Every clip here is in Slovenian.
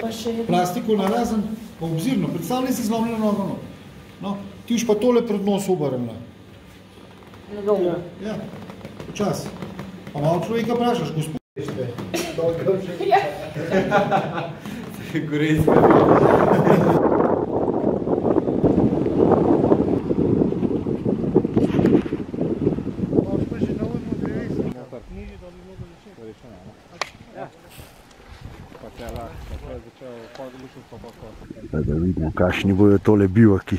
Pa še Plastiko narazen, pa obzirno, predstavljaj si zlomljeno nogo. no. No, ti už pa tole pred nos obrnila. na dolgo. Ja, počas. Pa malo človeka vprašaš, gospod. Da, da vidimo, kakšni bojo tole bivaki.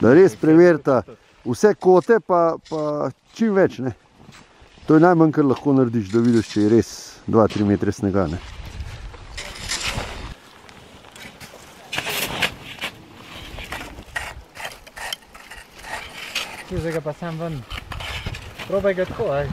Da res preverita vse kote, pa, pa čim več. Ne? To je najmanj, kar lahko narediš, da vidiš, če je res 2-3 metre snega. Ne? Zdaj ga pa sam ven. Probaj ga tako, aj.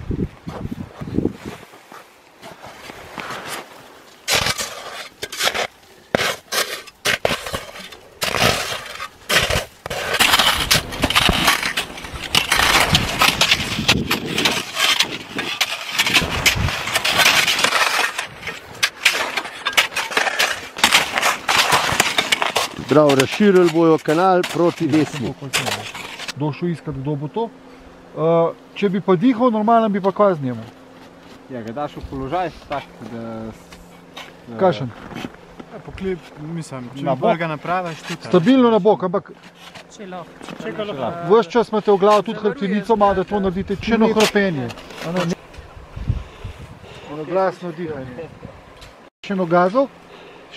Prav, razširili bojo kanal proti desni. Došel iskat, kdo bo to. Uh, če bi pa dihal normalen, bi pa kaj z njemu. Ja, ga daš v položaj, tak, da... da- Kakšen? Ja, poklip, mislim, če Na bolj ga napraviš, tudi. Stabilno na bok, ampak Če lahko. Če ga lahko. vse čas imate v glavu tudi hrbtenico, malo da to naredite. A ne, ne. Ono glasno dihanje. Še eno gazo,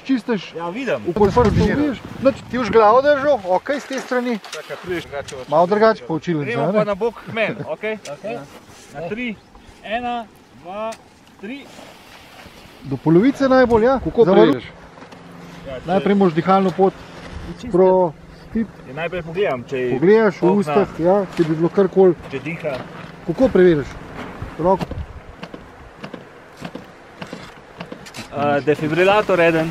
sčistiš, Ja, vidim. ukolikor vidiš. Nič, ti už glavo držal, ok, z te strani. Čakaj, prideš drugače. Malo drugače pa učili. Gremo pa na bok k meni, okej? Na tri, ena, dva, tri. Do polovice najbolj, ja. Kako preveriš? Ja, če- Najprej moraš dihalno pot pro, Ja, najprej pogledam, če je pogledaš v ustah, ja, če bi bilo karkoli. Če diha. Kako preveriš? Roko. Uh, defibrilator eden.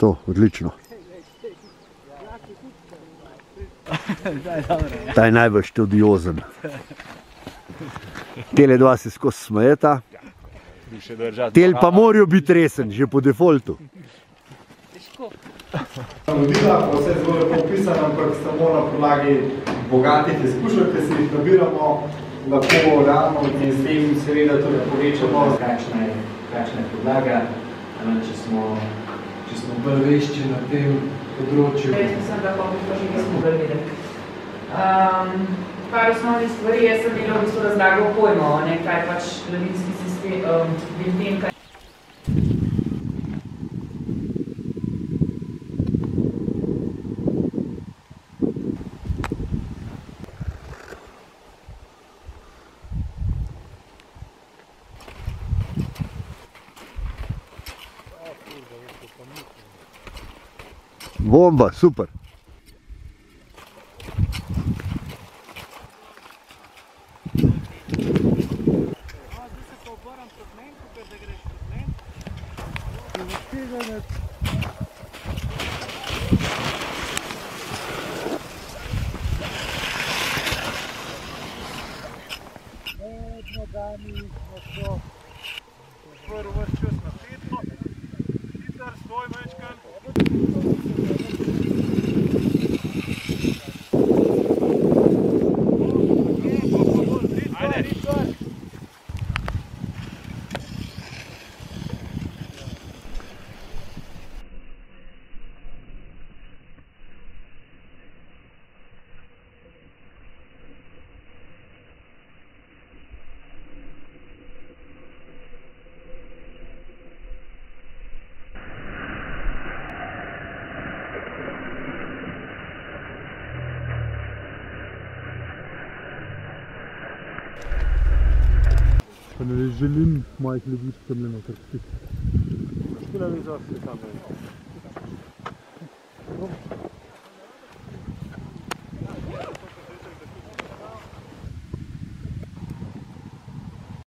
To, odlično. Ta je najbolj študiozen. Tele dva se skozi smejeta, tel pa morajo biti resen, že po defaultu. Navodila, pa vse zelo lepo pisano, ampak samo na podlagi bogatih izkušenj, ki si jih nabiramo, lahko realno in s tem seveda tudi povečamo, kakšna je, kakšna je podlaga, če smo, če smo bolj vešči na tem področju. Jaz mislim, da pa bi to že nismo mogli videti. Um, par osnovnih stvari, jaz sem imela v bistvu razlagal pojmov, ne, kaj pač lavinski sistem, um, bilten, kaj Бомба, супер. Над ногами, на что? Вырваться. Жильм моих лягушек, блин, как ты. Школя везла с камерой.